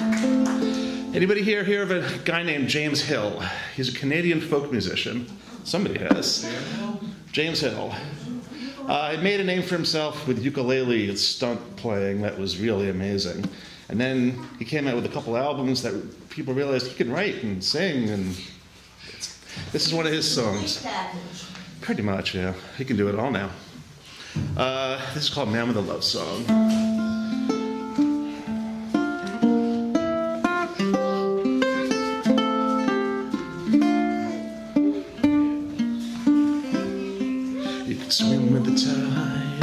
Anybody here hear of a guy named James Hill? He's a Canadian folk musician. Somebody has. James Hill. Uh, he made a name for himself with ukulele and stunt playing that was really amazing. And then he came out with a couple albums that people realized he can write and sing, and this is one of his songs. Pretty much, yeah. He can do it all now. Uh, this is called Man with a Love Song. Swim with the tide.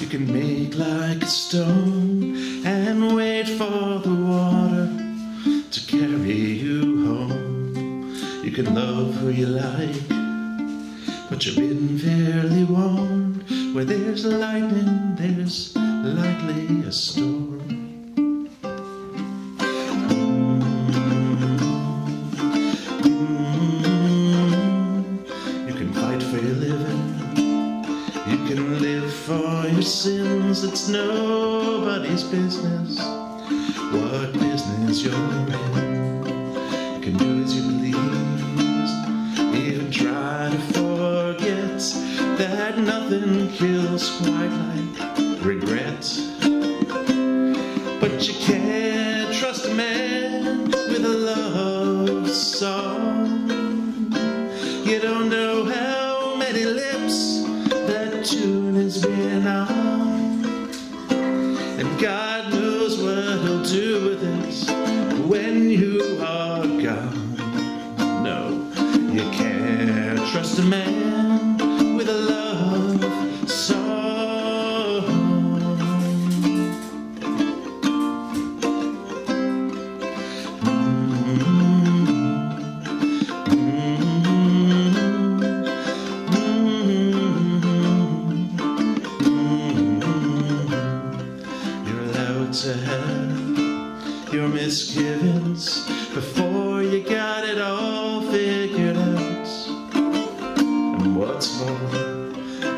You can make like a stone and wait for the water to carry you home. You can love who you like, but you've been fairly warned. Where there's lightning, there's likely a storm. Your sins. It's nobody's business what business you're in. You can do as you please. Even try to forget that nothing kills quite like regret. But you can't been on. And God knows what he'll do with it when you are gone. No, you can't trust a man to have your misgivings before you got it all figured out. And what's more,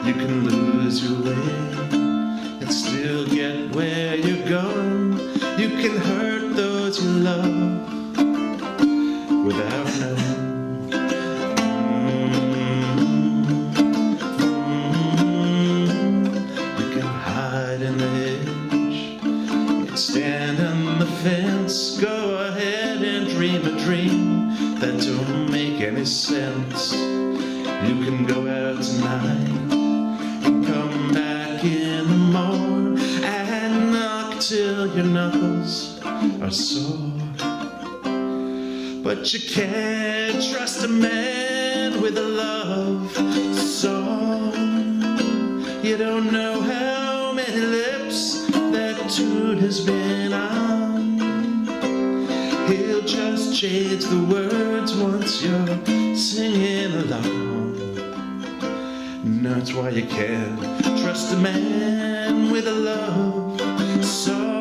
you can lose your way and still get where you're going. You can hurt those you love without knowing. Fence. Go ahead and dream a dream that don't make any sense. You can go out tonight and come back in the morning and knock till your knuckles are sore. But you can't trust a man with a love song. You don't know how many lips that tune has been on. Just change the words once you're singing along. And that's why you can't trust a man with a love song.